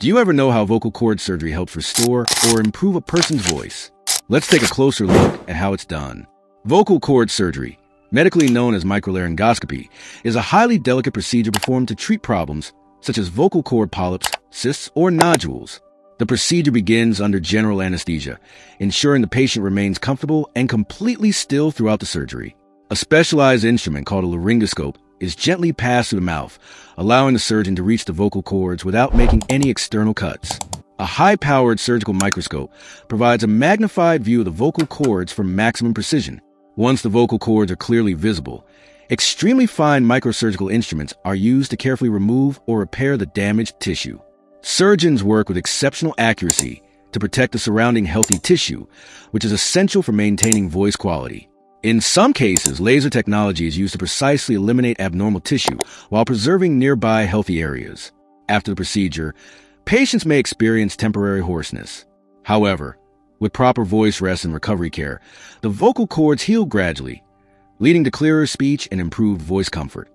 Do you ever know how vocal cord surgery helps restore or improve a person's voice? Let's take a closer look at how it's done. Vocal cord surgery, medically known as microlaryngoscopy, is a highly delicate procedure performed to treat problems such as vocal cord polyps, cysts, or nodules. The procedure begins under general anesthesia, ensuring the patient remains comfortable and completely still throughout the surgery. A specialized instrument called a laryngoscope is gently passed through the mouth, allowing the surgeon to reach the vocal cords without making any external cuts. A high-powered surgical microscope provides a magnified view of the vocal cords for maximum precision. Once the vocal cords are clearly visible, extremely fine microsurgical instruments are used to carefully remove or repair the damaged tissue. Surgeons work with exceptional accuracy to protect the surrounding healthy tissue, which is essential for maintaining voice quality. In some cases, laser technology is used to precisely eliminate abnormal tissue while preserving nearby healthy areas. After the procedure, patients may experience temporary hoarseness. However, with proper voice rest and recovery care, the vocal cords heal gradually, leading to clearer speech and improved voice comfort.